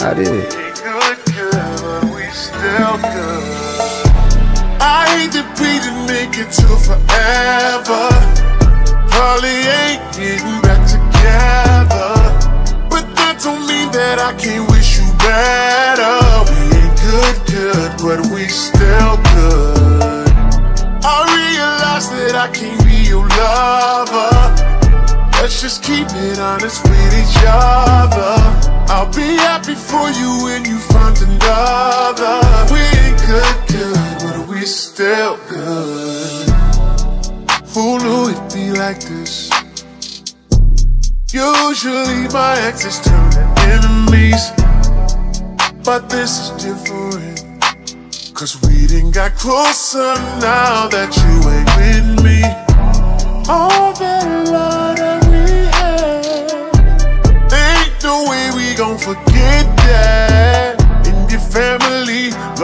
I did. Good, good, but we still good. I hate that we didn't make it to forever. Probably ain't getting back together. But that don't mean that I can't wish you better. We ain't good, good, but we still good. I realize that I can't be your lover. Just keep it honest with each other. I'll be happy for you when you find another. We ain't good, good, but we still good. Who knew it'd be like this? Usually my exes turn to enemies, but this is different. Cause we didn't got closer now that you ain't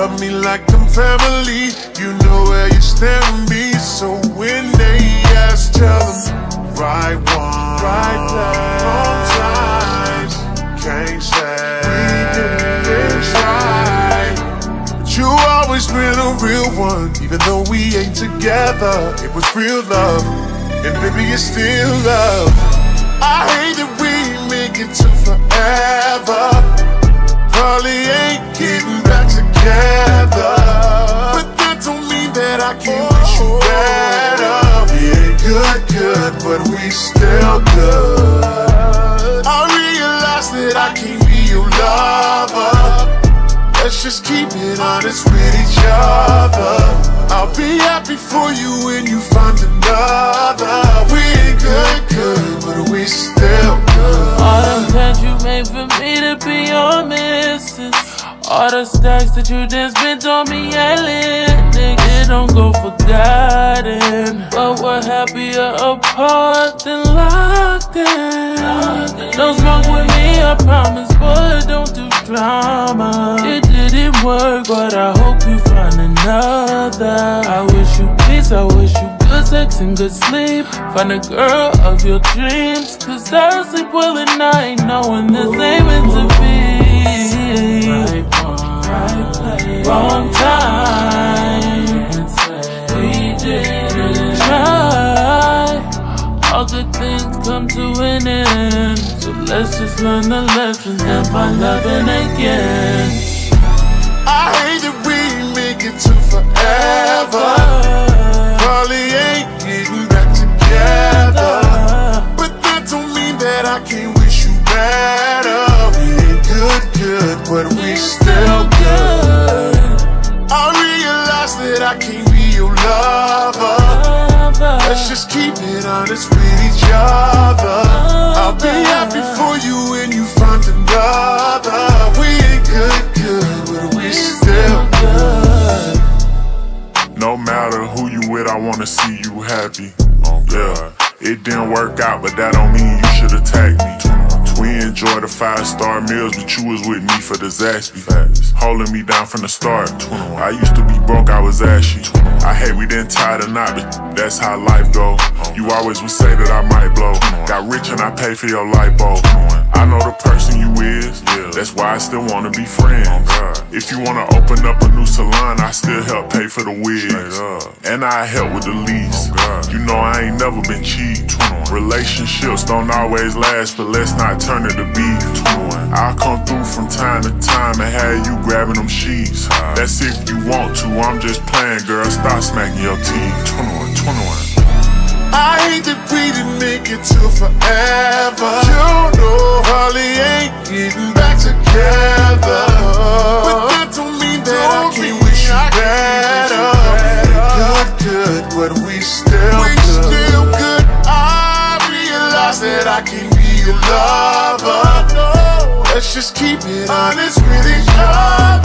love me like I'm family. You know where you stand with me. So when they ask, tell them right one, right time, wrong times. Can't say we didn't try. But you always been a real one, even though we ain't together. It was real love, and baby, it's still love. I hate that we make it to forever. Good, good, but we still good. I realize that I can't be your lover. Let's just keep it honest with each other. I'll be happy for you when you find another. We ain't good, good, but we still good. All the plans you made for me to be your missus. All the stacks that you just spent apart than locked in. Don't smoke with me, I promise, but don't do drama. It didn't work, but I hope you find another. I wish you peace, I wish you good sex and good sleep. Find a girl of your dreams, cause I sleep well at night, knowing this ain't meant to be. Right one, right place, wrong let's just learn the lesson and find loving again. I hate that we make it to forever. Probably ain't getting back together. But that don't mean that I can't wish you better. We ain't good, good, but we still good. I realize that I can't be your lover. Let's just keep it honest with each other. I'll be happy for you when you find another. We ain't good, good, but we still good. No matter who you with, I wanna see you happy. Oh yeah, it didn't work out, but that don't mean you the five star meals, but you was with me for the Zaxby. Holding me down from the start. I used to be broke, I was ashy. I hate we didn't tie the knot, but that's how life go. You always would say that I might blow. Got rich and I paid for your light bulb. I know the person you is, that's why I still wanna be friends. If you wanna open up a new salon, I still help pay for the wigs. And I help with the lease. You know I ain't never been cheap. Relationships don't always last, but let's not turn it to beef. I'll come through from time to time and have you grabbing them sheets. That's if you want to, I'm just playing, girl. Stop smacking your teeth. 21, 21. I hate that we didn't make it to forever. You know, Holly ain't getting back together. But that don't mean that I can't wish you better. Good, good, but we still we good. still good. I realize that I can be your lover. Let's just keep it honest with each other.